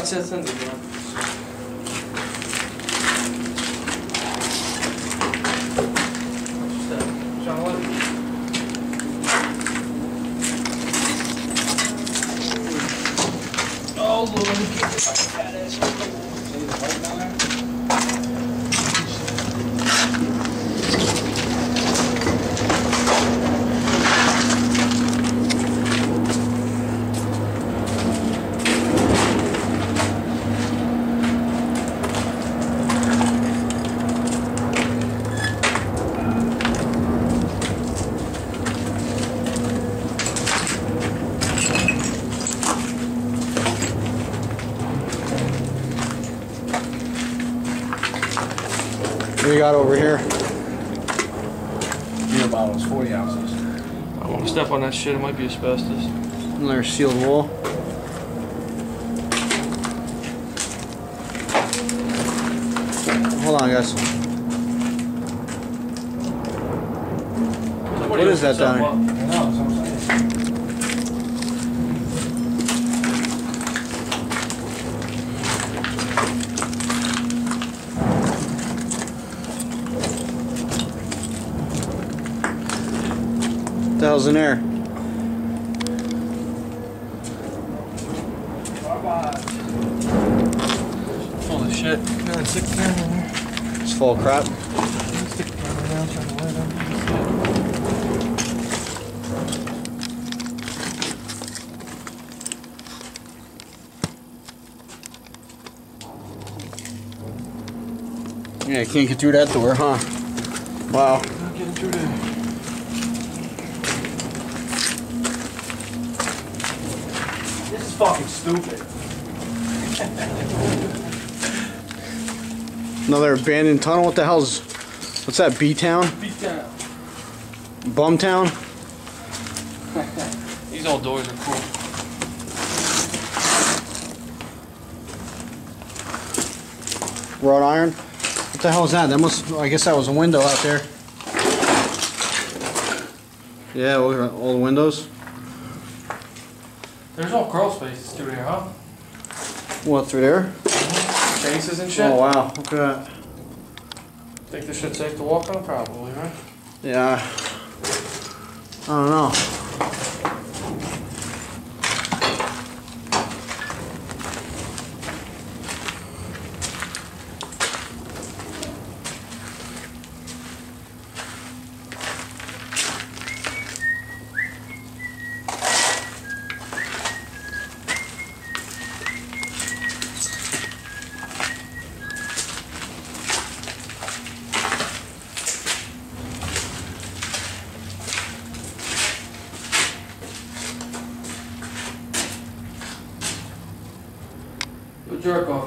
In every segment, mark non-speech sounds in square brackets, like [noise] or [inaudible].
that hurt. Zobaczcie ten no. Oh, got over here? Beer bottles, 40 ounces. I don't want to step on that shit. It might be asbestos. Another sealed wall. Hold on, guys. Somebody What is that open down here? something I know, that's what I'm saying. What the hell's in there? up. Shit. The camera in there. It's full of crap. Stick the camera down, turn the light on. Yeah, you can't get through that door, huh? Wow. Is fucking stupid. Another abandoned tunnel. What the hell's... What's that, B-Town? Beat down. Bumtown? [laughs] These old doors are cool. Wrought iron? What the hell is that? That must... I guess that was a window out there. Yeah, look all the windows. There's all crawl spaces through there, huh? What, through there? Mm-hmm. Chases and shit. Oh, wow. Look at that. Think this shit's safe to walk on? Probably, right? Yeah. I don't know.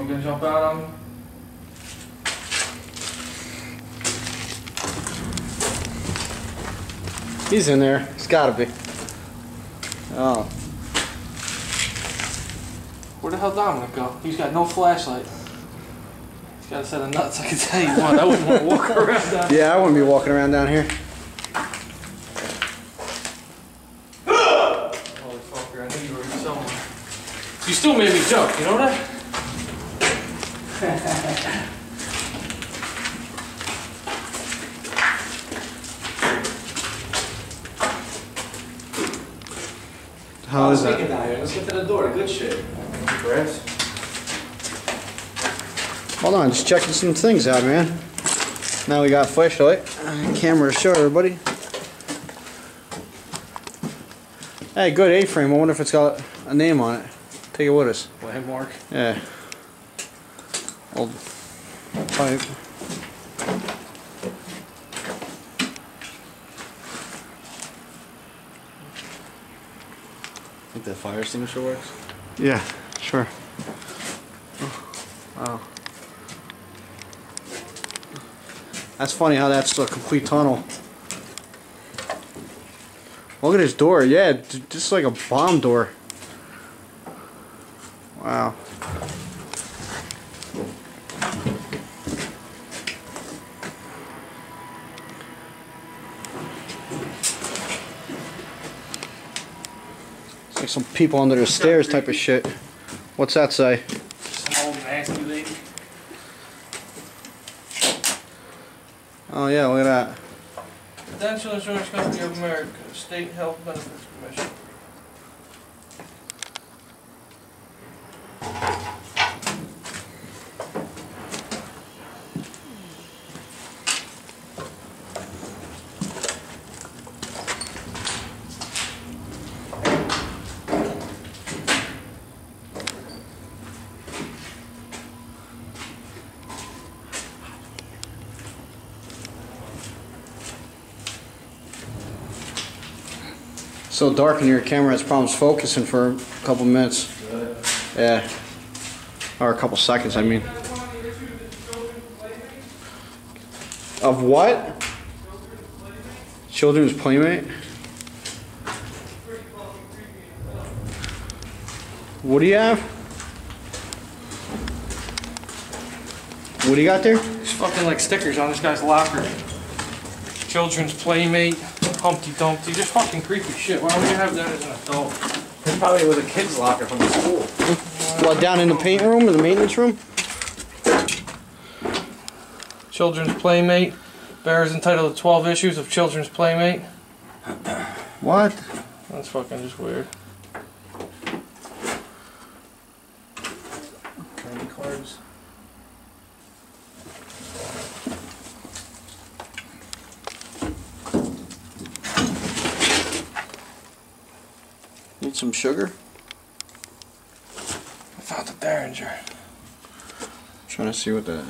Jerk off, you gonna jump out on me? He's in there. He's gotta be. Oh. Where the hell Dominic go? He's got no flashlight. He's got a set of nuts, I can tell you what. I wouldn't want to walk [laughs] around down Yeah, I wouldn't be walking around down here. Holy fucker, I knew you were somewhere. You still made me jump, you know that? How is that? Down here, let's get to the door. Good shit. Grass. Hold on, just checking some things out, man. Now we got flashlight, uh, camera to show everybody. Hey, good A-frame. I wonder if it's got a name on it. Take it with us. Landmark. Yeah. Old pipe. think the fire extinguisher works. Yeah, sure. Oh, wow. That's funny how that's a complete tunnel. Look at his door. Yeah, just like a bomb door. Wow. It's like some people under the stairs type of shit. What's that say? Oh yeah, look at that. Prudential Insurance Company of America, State Health Benefits So dark in your camera has problems focusing for a couple minutes. Yeah. Or a couple seconds, I mean. Of what? Children's Playmate? What do you have? What do you got there? It's fucking like stickers on this guy's locker. Children's Playmate, Humpty Dumpty, just fucking creepy shit. Why would you have that as an adult? It probably was a kid's locker from the school. What, down in the paint room or the maintenance room? Children's Playmate, bears entitled to 12 issues of Children's Playmate. What? That's fucking just weird. Need some sugar? I found the Derringer. Trying to see what that.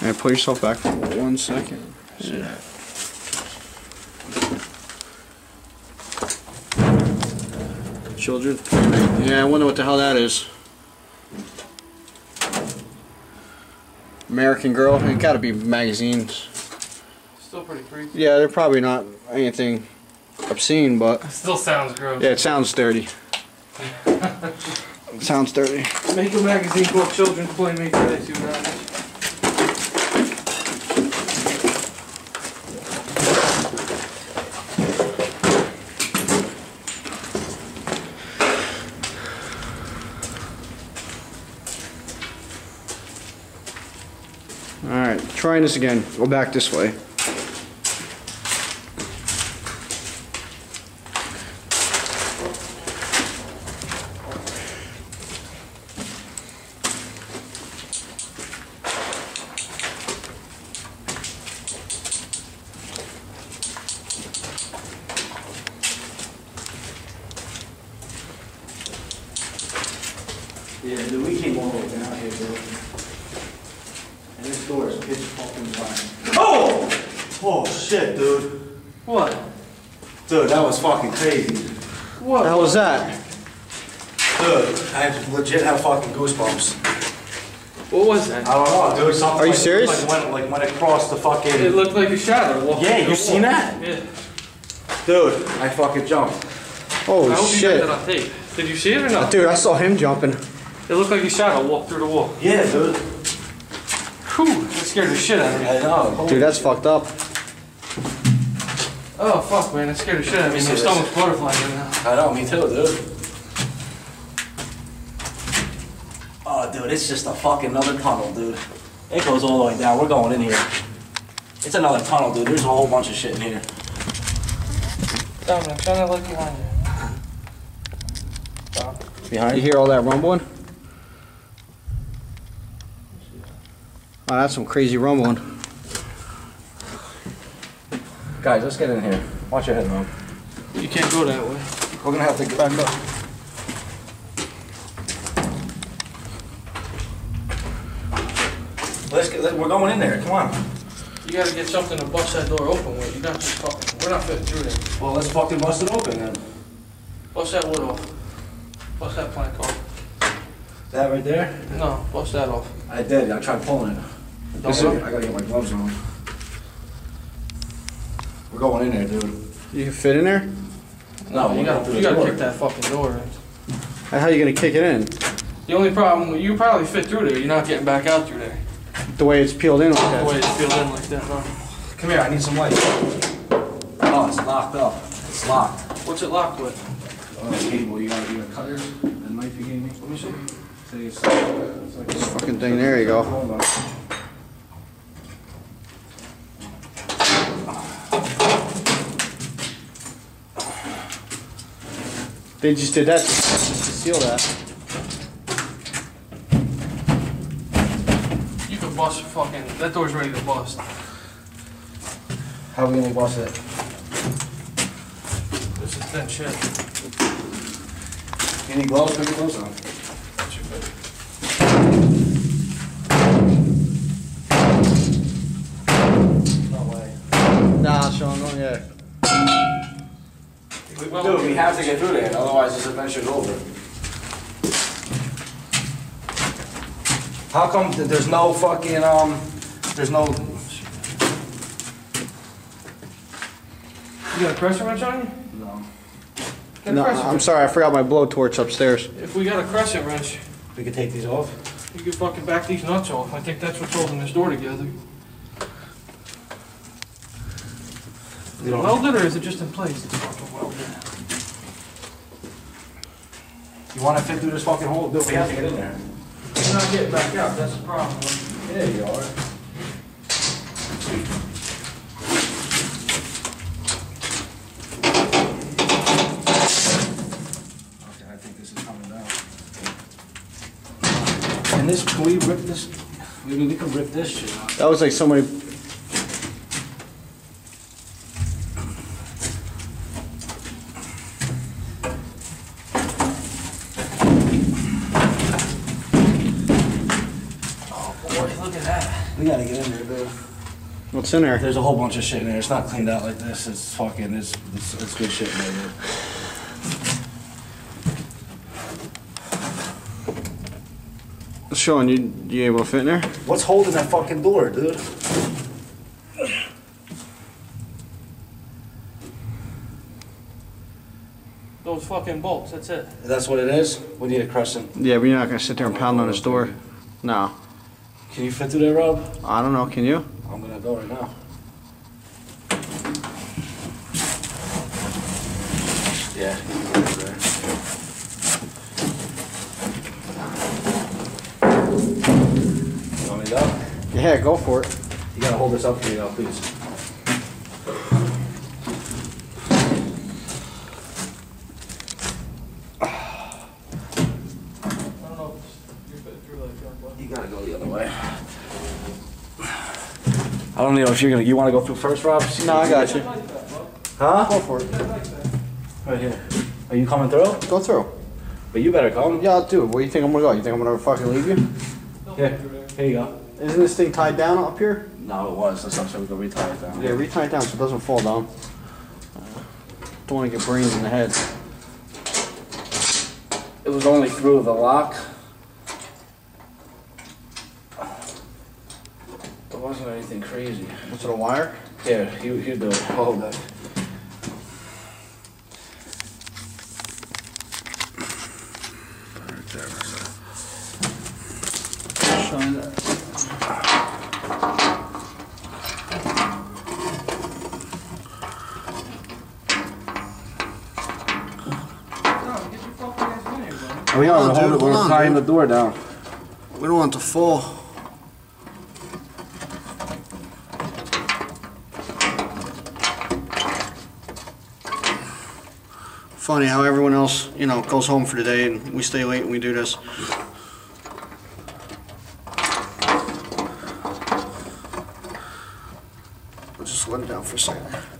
Alright, pull yourself back for one second. Yeah. Children's Yeah, I wonder what the hell that is. American Girl. It gotta be magazines. Still pretty creepy. Yeah, they're probably not anything obscene, but Still sounds gross. yeah, it sounds dirty. [laughs] it sounds dirty. Make a magazine called Children's Playmate today, Alright, trying this again. Go back this way. Yeah, we came all the way down here, this door is pitch fucking black. Oh! Oh shit, dude. What? Dude, that was fucking crazy. What? How was that? Dude, I legit have fucking goosebumps. What was that? I don't know, dude. Something Are you like, serious? Like when, like when it crossed the fucking It looked like a shadow. walking Yeah, you seen wall. that? Yeah. Dude, I fucking jumped. Oh I hope you shit. got that on tape. Did you see it or not? Dude, I saw him jumping. It looked like a shadow walked through the wall. Yeah, dude. Whew, that scared the shit out of me. I know. Dude, that's fucked up. Oh fuck, man, that scared the shit out of me. Let me My see this. stomach's butterflying right now. I know, me too, dude. Oh, dude, it's just a fucking another tunnel, dude. It goes all the way down. We're going in here. It's another tunnel, dude. There's a whole bunch of shit in here. Dominic, shine that light behind you. Behind You hear all that rumbling? Oh, that's some crazy rumbling. Guys, let's get in here. Watch your head, man. You can't go that way. We're gonna have to get back up. Let's get, let, we're going in there. Come on. You gotta get something to bust that door open with. You got just fucking. We're not fitting through there. Well, let's fucking bust it open then. Bust that wood off. Bust that plank off. That right there? No, bust that off. I did. I tried pulling it. Don't I gotta get my gloves on. We're going in there, dude. You can fit in there? No, we're you gotta, you gotta kick that fucking door in. How are you gonna kick it in? The only problem, you probably fit through there. You're not getting back out through there. The way it's peeled in like that. The way that. it's filled in like that, huh? Come here. I need some light. Oh, it's locked up. It's locked. What's it locked with? Oh, cable, you got, you got cutters, the knife you gave me? Let me see. Say it's, it's like. This fucking thing, there you go. Hold on. They just did that just to seal that. You could bust fucking, that door's ready to bust. How are we gonna bust it? This is thin shit. Any gloves, put your gloves on. Dude, we have to get through there, otherwise this adventure's over. How come th- there's no fucking, um, there's no, You got a pressure wrench on you? no, Get a No, crescent I'm wrench. sorry, I forgot my blowtorch upstairs. If we got a crescent wrench, we could take these off? you could fucking back these nuts off. I think that's what's holding this door together. You don't- Welded or is it just in place? It's fucking welded. You wanna fit through this fucking hole? Dude, we have to get in there. You're not getting back out, that's the problem. There you are. Okay, I think this is coming down. And this, can we rip this, maybe we can rip this shit out. That was like somebody, Oh boy, look at that. We gotta get in there, dude. What's in there? There's a whole bunch of shit in there. It's not cleaned out like this. It's fucking, it's, it's, it's good shit in there, dude. Sean, you, you able to fit in there? What's holding that fucking door, dude? Those fucking bolts, that's it. That's what it is? We need a crescent. Yeah, but you're not gonna sit there and pound on this door. No. Can you fit through there, Rob? I don't know, can you? I'm gonna go right now. Yeah, you can get through there. You want me to go? Yeah, go for it. You gotta hold this up for me now, please. I don't know if you're fitting through like that, but. You gotta go the other way. I don't know if you're gonna, you wanna go through first, Rob? No, I got you. Huh? Go for it. Right here. Are you coming through? Go through. But you better come. Yeah, I'll do. Where you think I'm gonna go? You think I'm gonna fucking leave you? Here, here you go. Isn't this thing tied down up here? No, it was. That's so we can retie it down. Yeah, retie it down so it doesn't fall down. Don't wanna get brains in the head. It was only through the lock. Wasn't anything crazy. Was it a wire? Here, you, you do it. Hold it. That. No, get your fucking ass in here, bro. Oh, we Hold on, are, dude, hold it. hold We're tying the door down. We don't want to fall. Funny how everyone else, you know, goes home for the day and we stay late and we do this. We'll just let it down for a second.